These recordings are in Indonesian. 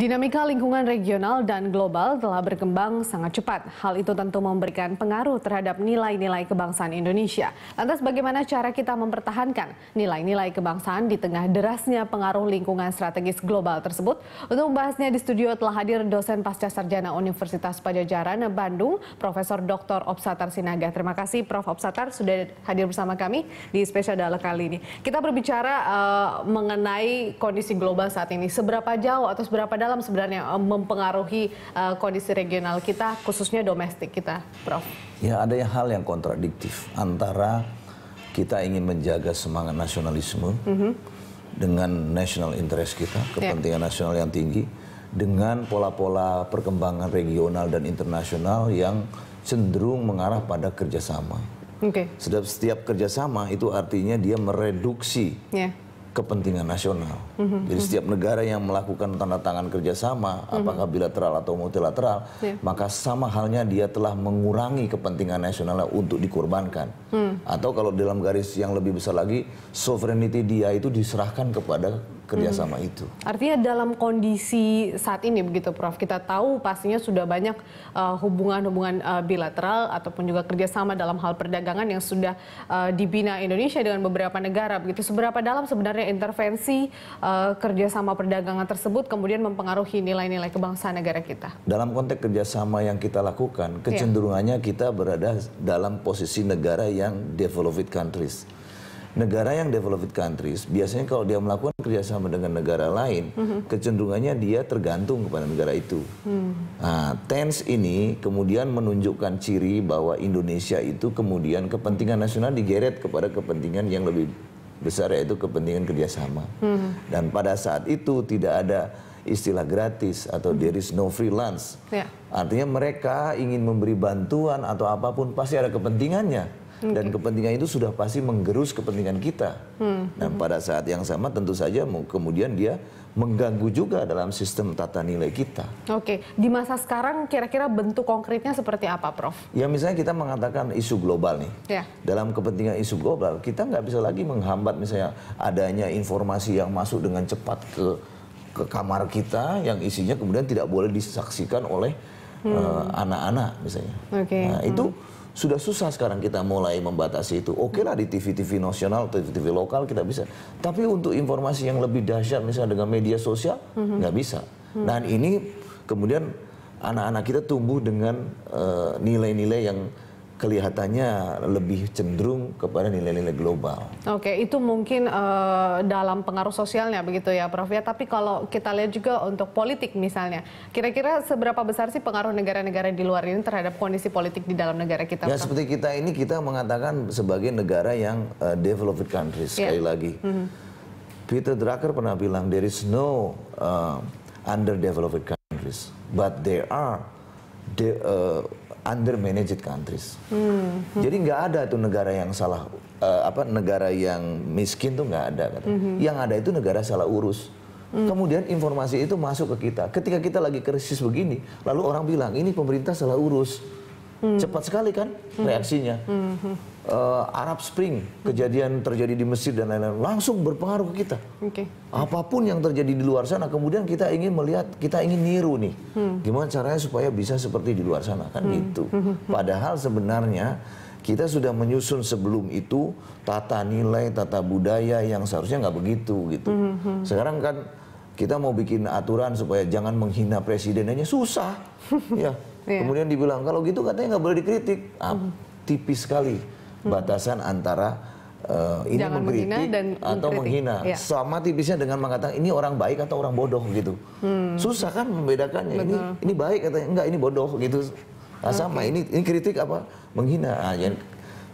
Dinamika lingkungan regional dan global telah berkembang sangat cepat. Hal itu tentu memberikan pengaruh terhadap nilai-nilai kebangsaan Indonesia. Lantas bagaimana cara kita mempertahankan nilai-nilai kebangsaan di tengah derasnya pengaruh lingkungan strategis global tersebut? Untuk membahasnya di studio telah hadir dosen pasca sarjana Universitas Pajajaran Bandung, Profesor Dr. Opsatar Sinaga. Terima kasih Prof. Opsatar sudah hadir bersama kami di spesial dialog kali ini. Kita berbicara uh, mengenai kondisi global saat ini. Seberapa jauh atau seberapa dalam dalam sebenarnya eh, mempengaruhi uh, kondisi regional kita, khususnya domestik kita, Prof? Ya, ada hal yang kontradiktif antara kita ingin menjaga semangat nasionalisme mm -hmm. dengan national interest kita, ya. kepentingan yeah. nasional yang tinggi, dengan pola-pola perkembangan regional dan internasional yang cenderung mengarah pada kerjasama. Okay. Setiap, setiap kerjasama itu artinya dia mereduksi yeah kepentingan nasional. Mm-hmm. Jadi setiap negara yang melakukan tanda tangan kerjasama, mm-hmm. apakah bilateral atau multilateral, yeah. maka sama halnya dia telah mengurangi kepentingan nasionalnya untuk dikorbankan. Mm. Atau kalau dalam garis yang lebih besar lagi, sovereignty dia itu diserahkan kepada kerjasama hmm. itu. Artinya dalam kondisi saat ini begitu Prof, kita tahu pastinya sudah banyak uh, hubungan-hubungan uh, uh, bilateral ataupun juga kerjasama dalam hal perdagangan yang sudah uh, dibina Indonesia dengan beberapa negara. Begitu seberapa dalam sebenarnya intervensi uh, kerjasama perdagangan tersebut kemudian mempengaruhi nilai-nilai kebangsaan negara kita? Dalam konteks kerjasama yang kita lakukan, iya. kecenderungannya yeah. kita berada dalam posisi negara yang developed countries negara yang developed countries biasanya kalau dia melakukan kerjasama dengan negara lain, mm -hmm. kecenderungannya dia tergantung kepada negara itu. Mm. Nah, TENS ini kemudian menunjukkan ciri bahwa Indonesia itu kemudian kepentingan nasional digeret kepada kepentingan yang lebih besar yaitu kepentingan kerjasama. Mm. Dan pada saat itu tidak ada istilah gratis atau there is no freelance. Yeah. Artinya mereka ingin memberi bantuan atau apa pun pasti ada kepentingannya okay. dan kepentingan itu sudah pasti menggerus kepentingan kita. Hmm. Dan pada saat yang sama tentu saja kemudian dia mengganggu juga dalam sistem tata nilai kita. Oke, di masa sekarang kira-kira bentuk konkretnya seperti apa, Prof? Ya misalnya kita mengatakan isu global nih. Ya. Dalam kepentingan isu global, kita nggak bisa lagi menghambat misalnya adanya informasi yang masuk dengan cepat ke ke kamar kita yang isinya kemudian tidak boleh disaksikan oleh hmm. Eh, anak-anak hmm. uh, misalnya. Okay. Nah, itu hmm sudah susah sekarang kita mulai membatasi itu. Oke lah di TV-TV nasional, TV-TV lokal kita bisa. Tapi untuk informasi yang lebih dahsyat misalnya dengan media sosial mhm. nggak bisa. Mm. Dan ini kemudian anak-anak kita tumbuh dengan eh, nilai-nilai uh, yang kelihatannya lebih cenderung kepada nilai-nilai global. Oke, itu mungkin uh, dalam pengaruh sosialnya begitu ya Prof ya. Tapi kalau kita lihat juga untuk politik misalnya, kira-kira seberapa besar sih pengaruh negara-negara di luar ini terhadap kondisi politik di dalam negara kita? Ya Prof? seperti kita ini kita mengatakan sebagai negara yang uh, developed countries yeah. sekali lagi. Mm -hmm. Peter Drucker pernah bilang there is no uh, underdeveloped countries, but there are de, uh, under managed countries. Hmm. Jadi nggak ada tuh negara yang salah uh, apa negara yang miskin tuh nggak ada. Kata. Hmm. Yang ada itu negara salah urus. Hmm. Kemudian informasi itu masuk ke kita. Ketika kita lagi krisis begini, lalu orang bilang ini pemerintah salah urus. Hmm. Cepat sekali kan hmm. reaksinya. Hmm. Uh, Arab Spring, kejadian terjadi di Mesir dan lain-lain, langsung berpengaruh ke kita. Okay. Apa pun yang terjadi di luar sana, kemudian kita ingin melihat, kita ingin niru nih, hmm. gimana caranya supaya bisa seperti di luar sana kan hmm. gitu. Hmm. Padahal sebenarnya kita sudah menyusun sebelum itu tata nilai, tata budaya yang seharusnya nggak begitu gitu. Hmm. Sekarang kan kita mau bikin aturan supaya jangan menghina presidennya susah, ya. Yeah. Kemudian dibilang kalau gitu katanya nggak boleh dikritik, ah, hmm. tipis sekali hmm. batasan antara uh, ini Jangan mengkritik dan atau mengkritik. menghina. Ya. Sama tipisnya dengan mengatakan ini orang baik atau orang bodoh gitu. Hmm. Susah kan membedakannya. Betul. Ini ini baik katanya enggak ini bodoh gitu. Nah, sama ini ini kritik apa menghina. Nah,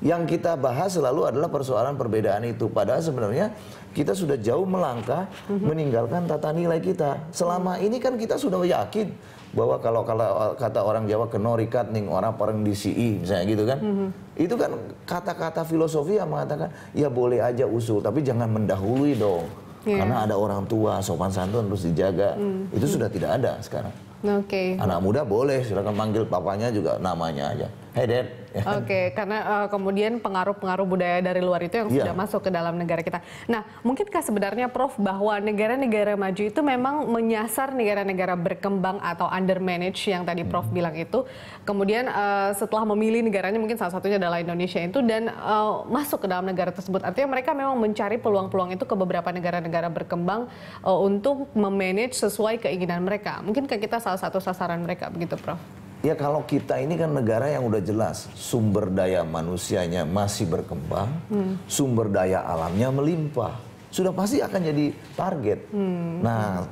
yang, kita bahas selalu adalah persoalan perbedaan itu. Padahal sebenarnya kita sudah jauh melangkah meninggalkan tata nilai kita. Selama ini kan kita sudah yakin bahwa kalau kalau kata orang Jawa kenorikat nih orang orang di CI misalnya gitu kan. Mm-hmm. Itu kan kata-kata filosofi yang mengatakan ya boleh aja usul tapi jangan mendahului dong. Yeah. Karena ada orang tua sopan santun harus dijaga. Mm-hmm. Itu sudah tidak ada sekarang. Oke. Okay. Anak muda boleh silakan panggil papanya juga namanya aja. Hey dad, Oke, okay, karena uh, kemudian pengaruh-pengaruh budaya dari luar itu yang yeah. sudah masuk ke dalam negara kita. Nah, mungkinkah sebenarnya Prof bahwa negara-negara maju itu memang menyasar negara-negara berkembang atau under manage yang tadi Prof hmm. bilang itu, kemudian uh, setelah memilih negaranya mungkin salah satunya adalah Indonesia itu dan uh, masuk ke dalam negara tersebut. Artinya mereka memang mencari peluang-peluang itu ke beberapa negara-negara berkembang uh, untuk memanage sesuai keinginan mereka. Mungkinkah kita salah satu sasaran mereka begitu, Prof? Ya kalau kita ini kan negara yang udah jelas sumber daya manusianya masih berkembang, hmm. sumber daya alamnya melimpah, sudah pasti akan jadi target. Hmm. Nah,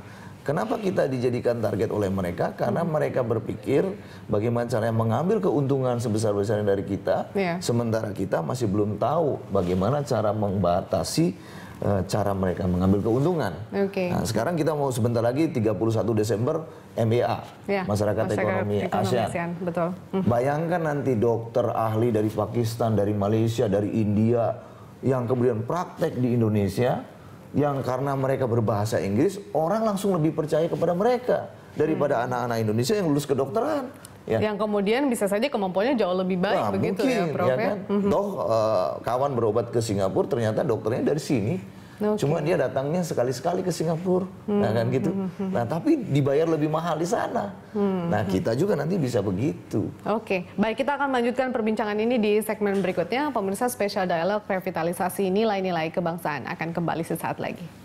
kenapa kita dijadikan target oleh mereka? Karena hmm. mereka berpikir bagaimana caranya mengambil keuntungan sebesar-besarnya dari kita, yeah. sementara kita masih belum tahu bagaimana cara membatasi cara mereka mengambil keuntungan. Okay. Nah, sekarang kita mau sebentar lagi 31 Desember MEA, ya, Masyarakat, Masyarakat Ekonomi, Ekonomi ASEAN. ASEAN. Betul. Hmm. Bayangkan nanti dokter ahli dari Pakistan, dari Malaysia, dari India yang kemudian praktek di Indonesia yang karena mereka berbahasa Inggris, orang langsung lebih percaya kepada mereka daripada hmm. anak-anak hmm. Indonesia yang lulus kedokteran. Ya. Yang kemudian bisa saja kemampuannya jauh lebih baik nah, begitu ya, mungkin, ya Prof ya. Kan? Mm -hmm. Toh uh, kawan berobat ke Singapura ternyata dokternya dari sini. Okay. Cuma dia datangnya sekali-sekali ke Singapura, hmm. nah kan gitu. Hmm, hmm, hmm. Nah tapi dibayar lebih mahal di sana. Hmm. Nah kita juga nanti bisa begitu. Oke, okay. baik kita akan lanjutkan perbincangan ini di segmen berikutnya. Pemirsa spesial dialog revitalisasi nilai-nilai kebangsaan akan kembali sesaat lagi.